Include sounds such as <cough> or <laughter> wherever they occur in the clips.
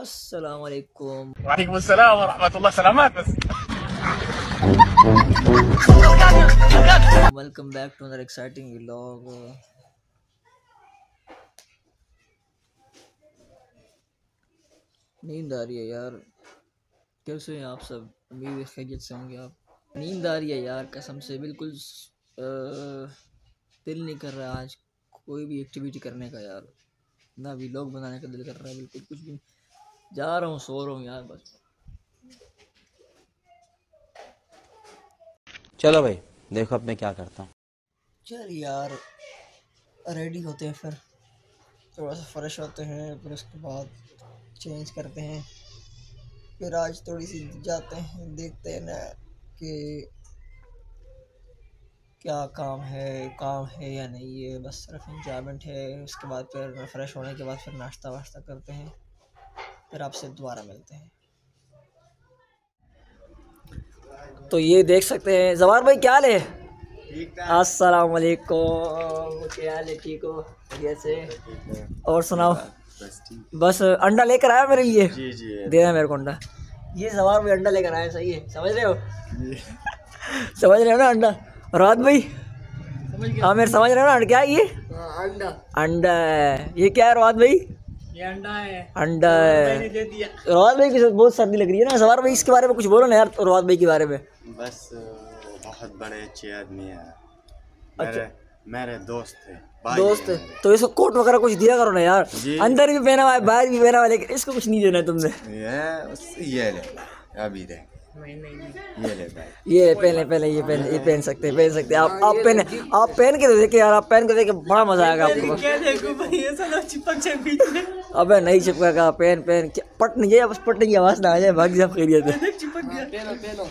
अस्सलाम वालेकुम वालेकुम अस्सलाम व रहमतुल्लाह सलामत बस welcome back to another exciting vlog नींद आ रही है यार। कैसे हैं आप सब? उम्मीद खैरियत से होंगे आप। नींद आ रही है यार कसम से। बिल्कुल दिल नहीं कर रहा आज कोई भी एक्टिविटी करने का यार। ना व्लॉग बनाने का दिल कर रहा है बिल्कुल कुछ भी। जा रहा हूँ सो रहा हूँ यार बस। चलो भाई देखो अब मैं क्या करता हूँ। चल यार रेडी होते हैं फिर। थोड़ा सा फ्रेश होते हैं फिर उसके बाद चेंज करते हैं। फिर आज थोड़ी सी जाते हैं देखते हैं ना कि क्या काम है काम है या नहीं है। बस सिर्फ़ इंजॉयमेंट है उसके बाद फिर फ्रेश होने के बाद फिर नाश्ता वाश्ता करते हैं। फिर आपसे दोबारा मिलते हैं। तो ये देख सकते हैं। जवार भाई क्या ले अस्सलाम वालेकुम क्या हाल है? ठीक हो? बढ़िया से? और सुनाओ। बस अंडा लेकर आया मेरे लिए? जी जी। देना मेरे को अंडा। ये जवाब भाई अंडा लेकर आया सही है? समझ रहे हो? <laughs> समझ रहे हो ना अंडा? रात भाई? हाँ मेरे समझ रहे हो ना अंडा? क्या है ये? अंडा। अंडा है। ये क्या है रात भाई? ये अंडा है। अंडा है। दे भाई की बहुत सर्दी लग रही है ना सवार भाई इसके बारे में कुछ बोलो ना यार रोहत भाई के बारे में। बस बहुत बड़े अच्छे आदमी है। अच्छा। मेरे दोस्त है दोस्त है तो इसको कोट वगैरह कुछ दिया करो ना यार। अंदर भी पहना हुआ है बाहर भी पहना हुआ है लेकिन इसको कुछ नहीं देना है तुमने। ये ये ले अभी दे। ये ले ये पहले पहले ये पहन ये पहन सकते हैं पहन सकते हैं। आप आप पहने आप पहन के तो देखिए यार आप पहन के देखिए बड़ा मज़ा आएगा आपको। देखो अबे नहीं चिपका पहन पहन क्या पट नहीं जाए बस पटने की आवाज़ ना आ जाए भाग जाए खैरियत है पहनो पहनो।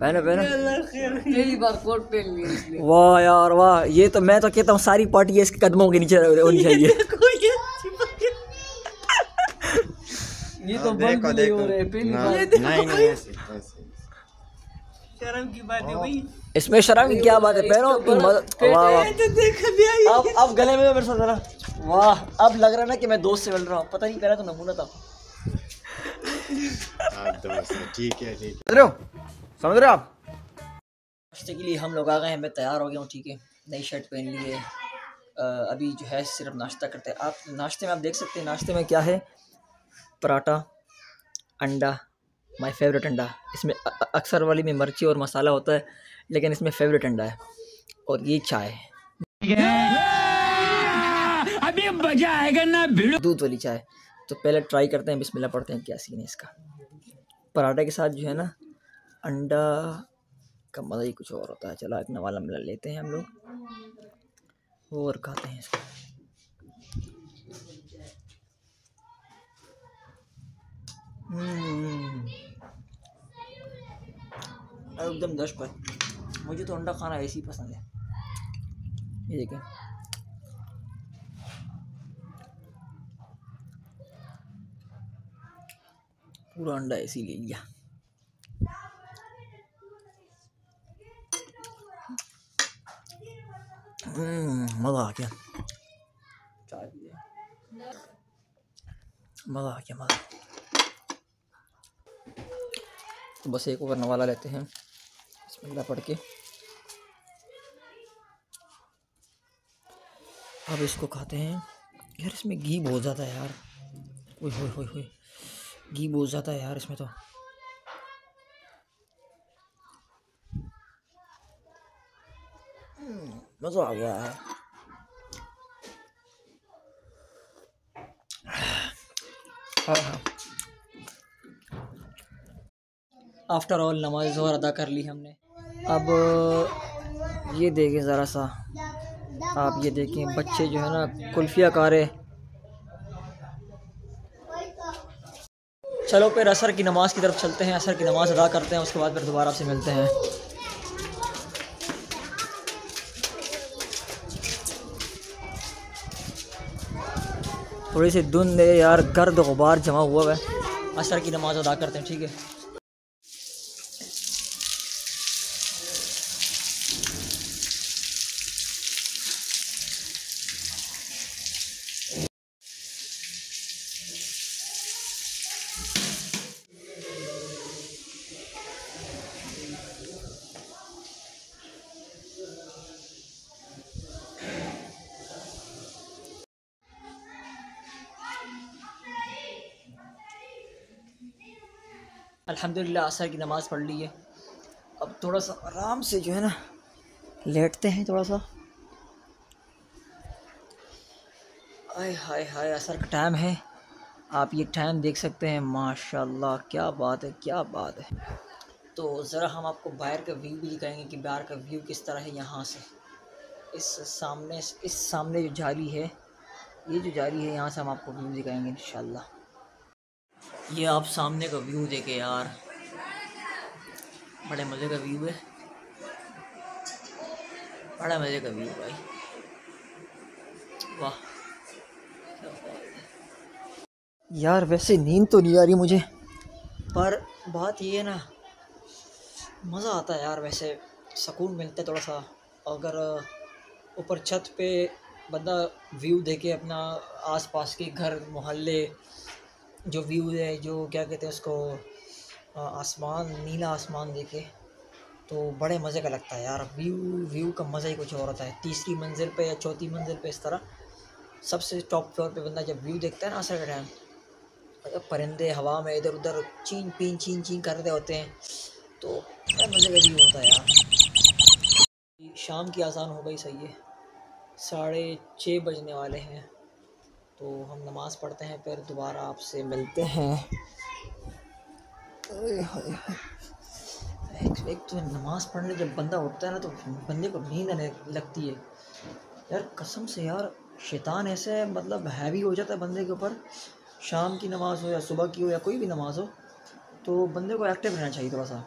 पहनो पहनो। अल्लाह खैर। पहली बार कोट पहन लिया वाह यार वाह ये तो मैं तो कहता हूँ सारी पार्टी इसके कदमों के नीचे <laughs> होनी चाहिए देखो ये चिपक गया ये तो हाँ, बंद देखो। नहीं हो देखो रहे पहली ना- बार नहीं नहीं ऐसे ऐसे शर्म की बात है भाई। इसमें शर्म की क्या बात है? पहनो वाह वाह। तो देख अब अब गले में मेरे साथ जरा। वाह अब लग रहा है ना कि मैं दोस्त से मिल रहा हूँ। पता नहीं पहला तो नमूना था। आप दोस्त हैं, ठीक है समझ रहे हो? समझ रहे हो आप? नाश्ते के लिए हम लोग आ गए हैं मैं तैयार हो गया हूँ ठीक है। नई शर्ट पहन ली है। अभी जो है सिर्फ़ नाश्ता करते हैं। आप नाश्ते में आप देख सकते हैं नाश्ते में क्या है? पराठा। अंडा माय फेवरेट अंडा। इसमें अक्सर वाली में मिर्ची और मसाला होता है लेकिन इसमें फेवरेट अंडा है। और ये चाय। अभी मज़ा आएगा ना भिड़ो। दूध वाली चाय। तो पहले ट्राई करते हैं बिस्मिल्लाह पढ़ते हैं क्या सीन है इसका। पराठे के साथ जो है ना अंडा का मज़ा ही कुछ और होता है। चलो एक नवाला मिला लेते हैं हम लोग। और खाते हैं इसको। एकदम दस पर। मुझे तो अंडा खाना ऐसे ही पसंद है। ये देखें। पूरा अंडा ऐसे ले लिया। हम्म, मज़ा आ गया। मज़ा आ गया मज़ा तो बस एक और नवाला लेते हैं। बिस्मिल्लाह पढ़ के। अब इसको खाते हैं। यार इसमें घी बहुत ज़्यादा है यार। ओए होए होए होए घी बहुत ज़्यादा है यार इसमें तो। हम्म, मज़ा आ गया है। आफ्टर ऑल नमाज़ ज़ोहर अदा कर ली हमने। अब, ये देखें ज़रा सा। आप ये देखें बच्चे जो है ना, कुल्फिया कारे चलो फिर असर की नमाज़ की तरफ़ चलते हैं, असर की नमाज़ अदा करते हैं, उसके बाद फिर दोबारा आपसे मिलते हैं। थोड़ी सी धुंध है यार, गर्द गुबार जमा हुआ है। असर की नमाज़ अदा करते हैं, ठीक है। अल्हम्दुलिल्लाह असर की नमाज़ पढ़ ली है। अब थोड़ा सा आराम से जो है ना, लेटते हैं थोड़ा सा। आय हाय हाय, असर का टाइम है। आप ये टाइम देख सकते हैं, माशाल्लाह, क्या बात है, क्या बात है। तो ज़रा हम आपको बाहर का व्यू भी दिखाएँगे कि बाहर का व्यू किस तरह है यहाँ से। इस सामने इस सामने जो जाली है, ये जो जाली है, यहाँ से हम आपको व्यू दिखाएँगे इन ये आप सामने का व्यू देखे यार। बड़े मज़े का व्यू है। बड़ा मज़े का व्यू भाई। वाह। यार, वैसे नींद तो नहीं आ रही मुझे, पर बात ये है ना, मज़ा आता है यार वैसे सुकून मिलता है थोड़ा सा अगर, ऊपर छत पे बंदा व्यू देखे अपना आसपास के घर, मोहल्ले जो व्यू है, जो क्या कहते हैं उसको आसमान, नीला आसमान देखे तो बड़े मज़े का लगता है यार। व्यू व्यू का मज़ा ही कुछ और होता है। तीसरी मंजिल पे या चौथी मंजिल पे इस तरह, सबसे टॉप फ्लोर पे बंदा जब व्यू देखता है ना असर के टाइम परिंदे, हवा में इधर उधर चीन, पीन, चीन चीन कर रहे होते हैं तो बड़ा मज़े का व्यू होता है यार। शाम की आसान हो गई, सही है। साढ़े छः बजने वाले हैं। तो हम नमाज़ पढ़ते हैं फिर दोबारा आपसे मिलते हैं। एक, एक तो नमाज़ पढ़ने जब बंदा उठता है ना तो बंदे को नींद आने लगती है। यार कसम से यार शैतान ऐसे मतलब हैवी हो जाता है बंदे के ऊपर। शाम की नमाज़ हो या सुबह की हो या कोई भी नमाज़ हो तो बंदे को एक्टिव रहना चाहिए थोड़ा सा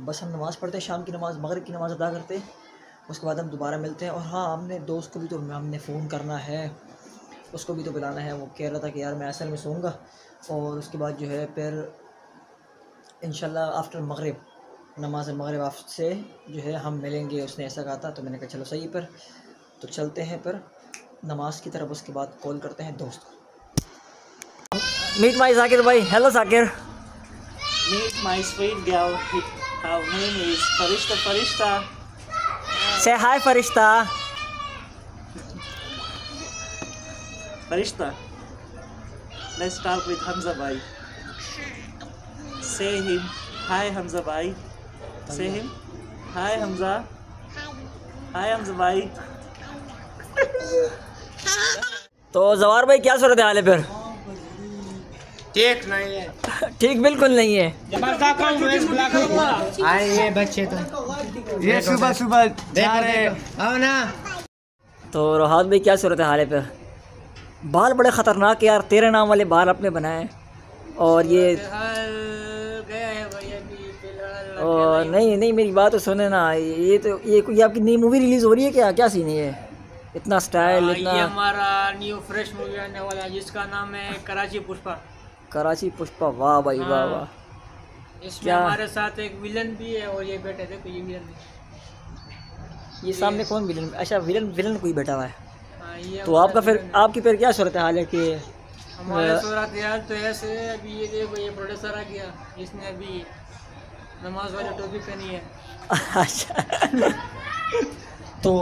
बस हम नमाज़ पढ़ते हैं शाम की नमाज़ मगरब की नमाज़ अदा करते हैं उसके बाद हम दोबारा मिलते हैं। और हाँ हमने दोस्त को भी तो हमने फ़ोन करना है। उसको भी तो बुलाना है। वो कह रहा था कि यार मैं असल में सोऊँगा। और उसके बाद जो है फिर इन आफ्टर मगरब नमाज़ मगरब आप से जो है हम मिलेंगे। उसने ऐसा कहा था तो मैंने कहा चलो सही पर तो चलते हैं पर नमाज़ की तरफ़ उसके बाद कॉल करते हैं दोस्त मीट माई जाकिर भाई। Hello Zakir Meet my sweet girl. Her name is Farishta Farishta. से हाय फरिश्ता Farishta. Let's start with Hamza Bhai. Say him. Hi Hamza Bhai. Say him. Hi Hamza. Hi Hamza Bhai. तो जवार भाई क्या सूरत हाल है फिर ठीक नहीं है ठीक बिल्कुल नहीं है आए ये बच्चे तो ये सुबह सुबह जा रहे आओ ना तो रोहात भाई क्या सूरत हाल है फिर बाल बड़े ख़तरनाक है यार तेरे नाम वाले बाल अपने बनाए। और ये और नहीं नहीं मेरी बात तो सुने ना ये तो ये कोई आपकी नई मूवी रिलीज़ हो रही है क्या? क्या सीन है ये? इतना स्टाइल ये इतना हमारा न्यू फ्रेश मूवी आने वाला है जिसका नाम है कराची पुष्पा। कराची पुष्पा वाह भाई वाह वाह। इसमें हमारे साथ एक विलन भी है और ये बेटे देखो ये विलन ये सामने कौन विलन अच्छा विलन विलन कोई बैठा हुआ है? हाँ, ये तो आपका फिर आपकी फिर क्या सूरत हाल है कि? हमारे सूरत यार तो ऐसे अभी ये देखो ये प्रोड्यूसर आ गया इसने अभी नमाज़ वाली टोपी पहनी है। अच्छा। तो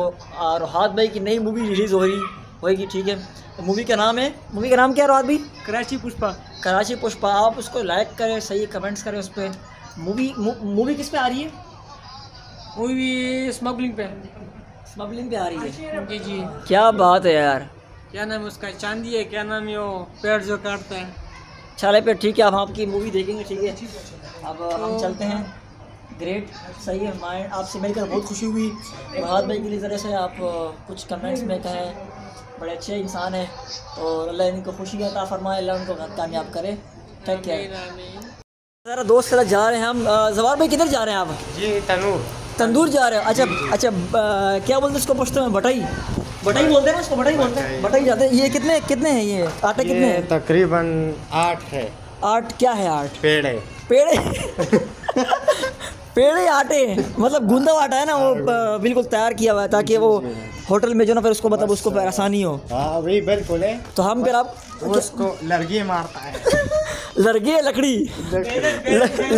रोहात भाई की नई मूवी रिलीज़ हो रही होएगी ठीक है। तो मूवी का नाम है मूवी का नाम क्या है रोहात भाई? कराची पुष्पा। कराची पुष्पा आप उसको लाइक करें सही कमेंट्स करें उस पर मूवी मूवी किस पे आ रही है? मूवी स्मगलिंग पे। स्मगलिंग पे आ रही है। जी जी। क्या बात है यार। क्या नाम है उसका? चांदी है क्या नाम है वो? पेड़ जो काटता है। चले पे ठीक है अब हम आपकी मूवी देखेंगे ठीक है? अब हम चलते हैं। ग्रेट सही है माइंड आपसे मिलकर बहुत खुशी हुई। रोहात भाई के लिए ज़रा से आप कुछ कमेंट्स में कहें। बड़े अच्छे इंसान हैं और अल्लाह इनको खुशी अता फरमाए अल्लाह उनको कामयाब करे। ठीक है ज़रा दोस्त के साथ जा रहे हैं हम। जवार भाई किधर जा रहे हैं आप? जी तनूर। तंदूर जा रहे हैं? अच्छा अच्छा क्या बोलते हैं इसको पूछते हैं बटाई? बटाई बोलते हैं ना इसको बटाई बोलते हैं? बटाई। जाते हैं। ये कितने कितने हैं ये? आटे कितने हैं? तकरीबन आठ है। आठ? क्या है आठ? पेड़े पेड़े? पेड़े आटे मतलब गूंदा आटा है ना वो बिल्कुल तैयार किया हुआ है ताकि वो होटल में जो ना फिर उसको मतलब उसको आसानी हो। हाँ वही बिल्कुल है। तो हम फिर आप उसको लड़की मारता है। लड़की है लकड़ी।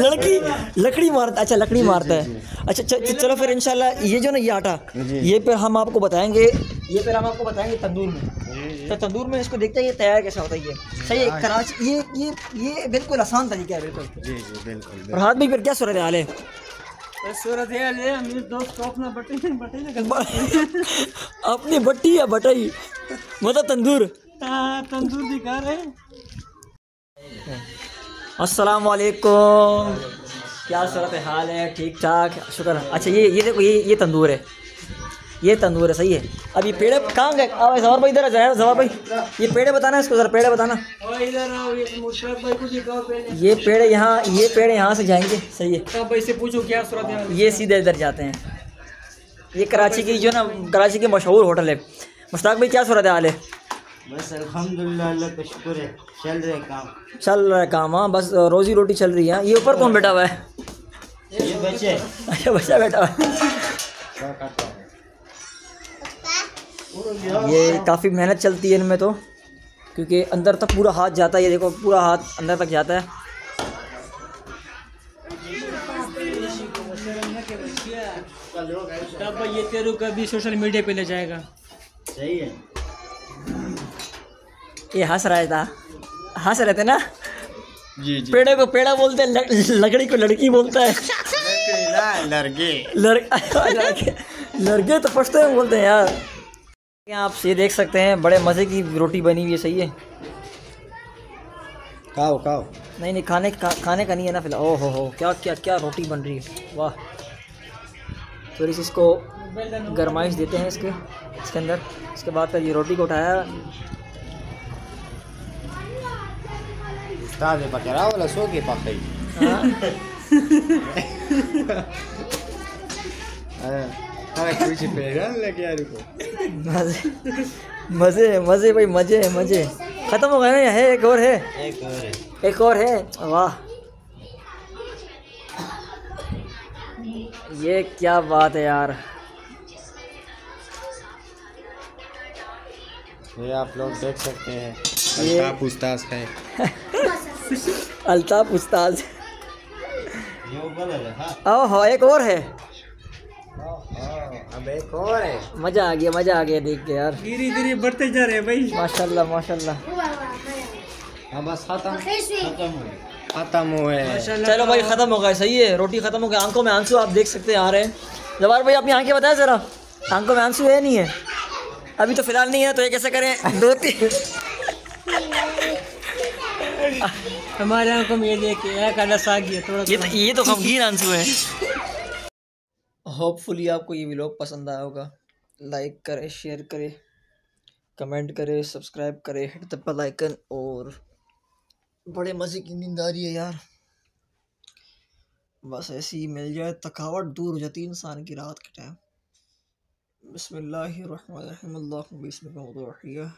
लड़की लकड़ी मारता अच्छा लकड़ी मारता है। अच्छा चलो फिर इंशाल्लाह ये जो ना ये आटा ये फिर हम आपको बताएँगे ये फिर हम आपको बताएँगे तंदूर में। तो तंदूर में इसको देखते हैं ये तैयार कैसा होता है ये। सही है कराची ये ये ये बिल्कुल आसान तरीका है बिल्कुल। जी जी बिल्कुल और हाथ में फिर क्या सूरत हाल है? हाल है मेरे दोस्त को अपना <laughs> बट्टी या बटाई? मतलब तंदूर? तंदूर दिखा रहे हैं। अस्सलाम वालेकुम क्या सूरत हाल है? ठीक ठाक शुक्र। अच्छा ये ये देखो ये ये तंदूर है। ये तंदूर है सही है। अब ये पेड़े कहाँ गए? आओ जवार भाई इधर आ जाए जवार भाई। ये पेड़े बताना इसको ज़रा पेड़े बताना। ये पेड़े यहाँ ये पेड़े यहाँ से जाएँगे सही है। पूछो क्या सूरत हाल ये सीधे इधर जाते हैं। ये कराची की जो ना कराची की मशहूर होटल है। मुश्ताक भाई क्या सूरत हाल है? बस अल्हम्दुलिल्लाह अल्लाह का शुक्र है। चल रहे काम। चल रहा है काम हाँ बस रोज़ी रोटी चल रही है। ये ऊपर कौन बैठा हुआ है? ये बच्चे। अच्छा बच्चा बैठा हुआ है। ये काफ़ी मेहनत चलती है इनमें तो क्योंकि अंदर तक पूरा हाथ जाता है ये देखो पूरा हाथ अंदर तक जाता है। तब ये तेरू कभी सोशल मीडिया पे ले जाएगा। सही है। ये हंस रहा था हंस रहे थे ना? जी जी। पेड़े को पेड़ा बोलते हैं लकड़ी को लड़की बोलता है। लड़के लड़के। लड़के तो फ़र्स्ट टाइम बोलते हैं यार। आप ये देख सकते हैं बड़े मज़े की रोटी बनी हुई है सही है। खाओ खाओ। नहीं नहीं खाने खा, खाने का नहीं है ना फ़िलहाल। ओ हो हो क्या क्या क्या रोटी बन रही है। वाह। थोड़ी सी इसको गरमाइश देते हैं इसके इसके अंदर। इसके बाद फिर ये रोटी को उठाया। हाँ, अरे कुछ पेड़न लगे यार को मज़े मज़े मज़े भाई मज़े मज़े ख़त्म हो गए ना है एक और है एक और है एक और है वाह ये क्या बात है यार ये आप लोग देख सकते हैं ये- उस्ताद है अल्ताफ उस्ताद। ये है हाँ ओ हो एक और है। अब एक और है। मज़ा आ गया मज़ा आ गया देख के यार। धीरे धीरे बढ़ते जा रहे हैं भाई। माशाल्लाह माशाल्लाह। हाँ बस खत्म खत्म हुए। खत्म हुए। चलो भाई ख़त्म हो गया सही है। रोटी ख़त्म हो गई आँखों में आँसू आप देख सकते हैं आ रहे हैं। जवार भाई अपनी आँखें बताएँ ज़रा। आँखों में आँसू है नहीं है? अभी तो फ़िलहाल नहीं है तो ये कैसे करें? दो तीन हमारे आँखों में ये देखिए एक अलस आ गया थोड़ा ये तो ये तो गमगीन आँसू हैं। होपफुली आपको ये व्लॉग पसंद आया होगा। लाइक करें शेयर करें कमेंट करें सब्सक्राइब करें हिट द बेल आइकन और बड़े मज़े की नींद आ रही है यार। बस ऐसे ही मिल जाए थकावट दूर हो जाती है इंसान की रात के टाइम बिस्मिल्लाहिर्रहमानिर्रहीम। अल्लाहुम्मा बिस्मिका वदुहिया